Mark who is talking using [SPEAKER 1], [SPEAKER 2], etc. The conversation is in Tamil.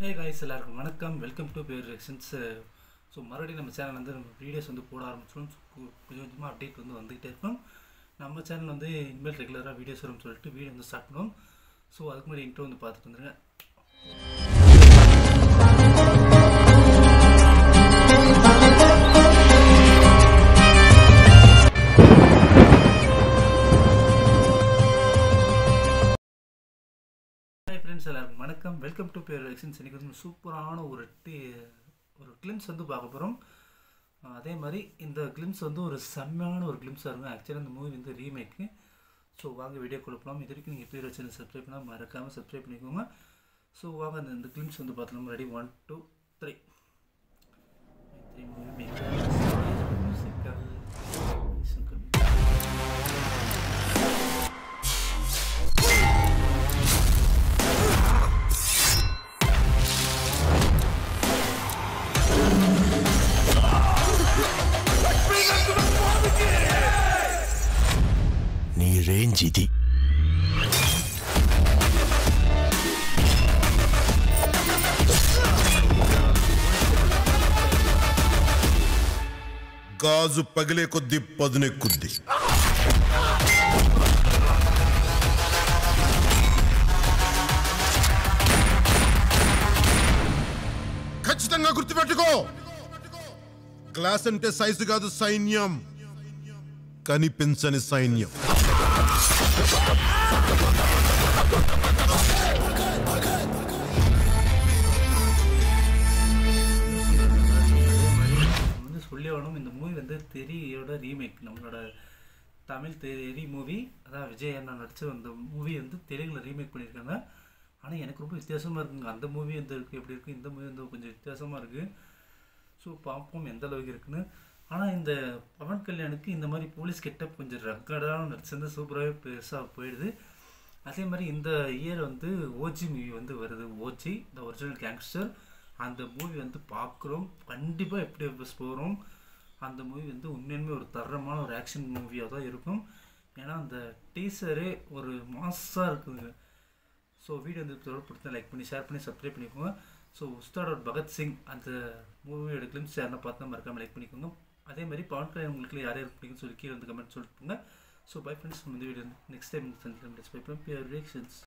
[SPEAKER 1] ஹே காய்ஸ் எல்லாருக்கும் வணக்கம். Welcome to pure reactions so மறுபடியும் நம்ம சேனல் வந்து நம்ம வீடியோஸ் வந்து போட ஆரம்பிச்சிடும் கொஞ்சம் கொஞ்சமாக அப்டேட் வந்து வந்துகிட்டே இருக்கும். நம்ம சேனல் வந்து இனிமேல் ரெகுலராக வீடியோஸ் வரும்னு சொல்லிட்டு வீடியோ வந்து ஸ்டார்ட் பண்ணுவோம். ஸோ அதுக்கு முன்னாடி இன்ட்ரோ வந்து பார்த்துட்டு வந்துருங்க. ஃப்ரெண்ட்ஸ் எல்லாருக்கும் வணக்கம். வெல்கம் டு பியூர் எலெக்ஷன்ஸ் இன்றைக்கி வந்து சூப்பரான ஒரு டி ஒரு கிளிம்ஸ் வந்து பார்க்க போகிறோம் அதே மாதிரி இந்த கிளிம்ஸ் வந்து ஒரு செம்மையான ஒரு கிளிம்ஸாக இருக்கும். ஆக்சுவலாக இந்த மூவி வந்து ரீமேக்கு ஸோ வாங்க வீடியோ கொடுப்போம் இது வரைக்கும் நீங்கள் பேர் வச்சு சப்ஸ்கிரைப் பண்ணால் மறக்காமல் சப்ஸ்கிரைப் பண்ணிக்கோங்க. ஸோ வாங்க அந்த இந்த கிளிம்ஸ் வந்து பார்த்தலாம் ready one two three
[SPEAKER 2] range ఇది
[SPEAKER 3] గాజు పగిలే కొద్ది పదునెక్కుద్ది. ఖచ్చితంగా గుర్తుపెట్టుకో. గ్లాస్ అంటే సైజు కాదు సైన్యం. కనిపించని సైన్యం.
[SPEAKER 1] சொல்லி ஆகணும். இந்த மூவி வந்து தெரியோட ரீமேக் நம்மளோட தமிழ் தெரி மூவி அதான் விஜய் அண்ணா நடிச்ச அந்த மூவி வந்து தெலுங்கில் ரீமேக் பண்ணியிருக்காங்க. ஆனால் எனக்கு ரொம்ப வித்தியாசமாக இருக்குங்க. அந்த மூவி வந்து இருக்குது எப்படி இருக்குது இந்த மூவி வந்து கொஞ்சம் வித்தியாசமாக இருக்குது ஸோ பார்ப்போம் எந்த அளவுக்கு இருக்குன்னு. ஆனால் இந்த பவன் கல்யாணுக்கு இந்த மாதிரி போலீஸ் கெட்டப் கொஞ்சம் ரக்கடான நடிச்சிருந்து சூப்பராகவே பெருசாக போயிடுது. அதே மாதிரி இந்த இயர் வந்து ஓஜி மூவி வந்து வருது. ஓஜி த ஒரிஜினல் கேங்ஸ்டர் அந்த மூவி வந்து பார்க்குறோம் கண்டிப்பாக எப்படி எப்படி போகிறோம் அந்த மூவி வந்து உண்மையுமே ஒரு தரமான ஒரு ஆக்ஷன் மூவியாக தான் இருக்கும். ஏன்னா அந்த டீசரே ஒரு மாஸாக இருக்குதுங்க. ஸோ வீடியோ வந்து தொடர்பு பிடிச்சா லைக் பண்ணி ஷேர் பண்ணி சப்ஸ்கிரைப் பண்ணிக்கோங்க. ஸோ உஸ்தாடோட பகத்சிங் அந்த மூவியோட கிளிம்ஸ் யாருன்னா பார்த்தா மறக்காமல் லைக் பண்ணிக்கோங்க. அதே மாதிரி பவன் கல்யாணம் உங்களுக்கு யார் யார் பிடிக்குன்னு சொல்லி கீழே வந்து கமெண்ட் சொல்லிட்டுங்க ஸோ பை ஃப்ரெண்ட்ஸ் இந்த வீடியோ நெக்ஸ்ட் டைம் சந்திக்கிறேன் பை ஃப்ரம் பியர் ரியாக்ஷன்ஸ்